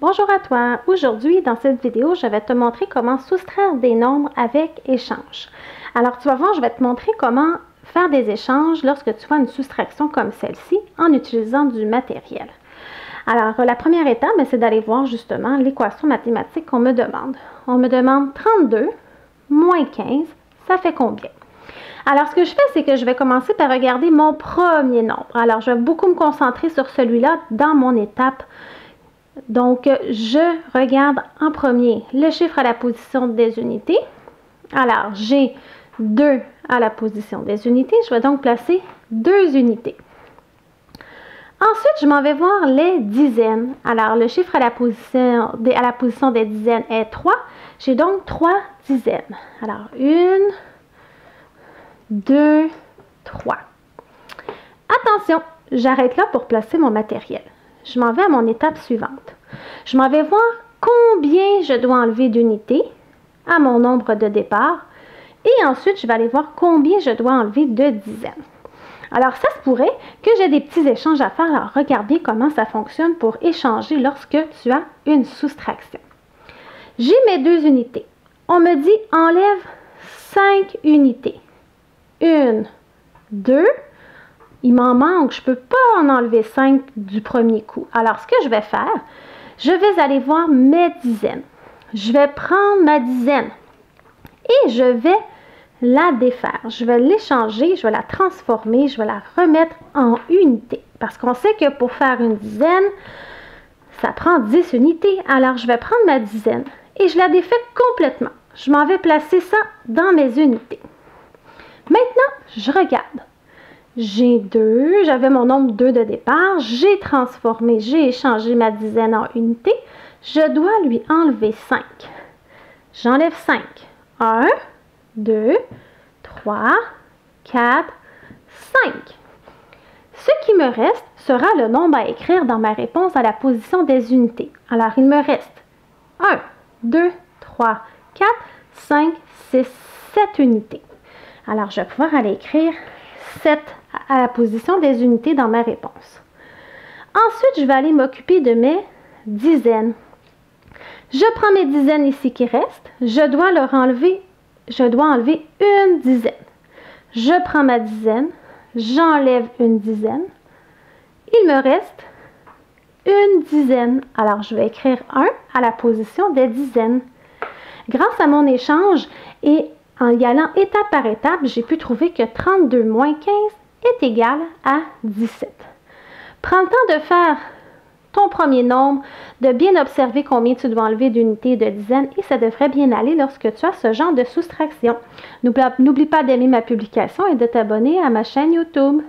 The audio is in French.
Bonjour à toi. Aujourd'hui, dans cette vidéo, je vais te montrer comment soustraire des nombres avec échange. Alors, tu vas voir, je vais te montrer comment faire des échanges lorsque tu as une soustraction comme celle-ci en utilisant du matériel. Alors, la première étape, ben, c'est d'aller voir justement l'équation mathématique qu'on me demande. On me demande 32 moins 15, ça fait combien? Alors, ce que je fais, c'est que je vais commencer par regarder mon premier nombre. Alors, je vais beaucoup me concentrer sur celui-là dans mon étape donc, je regarde en premier le chiffre à la position des unités. Alors, j'ai 2 à la position des unités. Je vais donc placer 2 unités. Ensuite, je m'en vais voir les dizaines. Alors, le chiffre à la position des, à dizaines est 3. J'ai donc 3 dizaines. Alors, 1, 2, 3. Attention, j'arrête là pour placer mon matériel je m'en vais à mon étape suivante. Je m'en vais voir combien je dois enlever d'unités à mon nombre de départ et ensuite je vais aller voir combien je dois enlever de dizaines. Alors ça se pourrait que j'ai des petits échanges à faire. Alors regarde bien comment ça fonctionne pour échanger lorsque tu as une soustraction. J'ai mes deux unités. On me dit enlève 5 unités. Une, deux, il m'en manque, je ne peux pas en enlever 5 du premier coup. Alors, ce que je vais faire, je vais aller voir mes dizaines. Je vais prendre ma dizaine et je vais la défaire. Je vais l'échanger, je vais la transformer, je vais la remettre en unité. Parce qu'on sait que pour faire une dizaine, ça prend 10 unités. Alors, je vais prendre ma dizaine et je la défais complètement. Je m'en vais placer ça dans mes unités. Maintenant, je regarde. J'ai 2, j'avais mon nombre 2 de départ, j'ai transformé, j'ai échangé ma dizaine en unité, je dois lui enlever 5. J'enlève 5. 1, 2, 3, 4, 5. Ce qui me reste sera le nombre à écrire dans ma réponse à la position des unités. Alors, il me reste 1, 2, 3, 4, 5, 6, 7 unités. Alors, je vais pouvoir aller écrire 7 à la position des unités dans ma réponse. Ensuite, je vais aller m'occuper de mes dizaines. Je prends mes dizaines ici qui restent. Je dois leur enlever, je dois enlever une dizaine. Je prends ma dizaine, j'enlève une dizaine. Il me reste une dizaine. Alors, je vais écrire 1 à la position des dizaines. Grâce à mon échange et en y allant étape par étape, j'ai pu trouver que 32 moins 15 est égal à 17. Prends le temps de faire ton premier nombre, de bien observer combien tu dois enlever d'unités de dizaines et ça devrait bien aller lorsque tu as ce genre de soustraction. N'oublie pas d'aimer ma publication et de t'abonner à ma chaîne YouTube.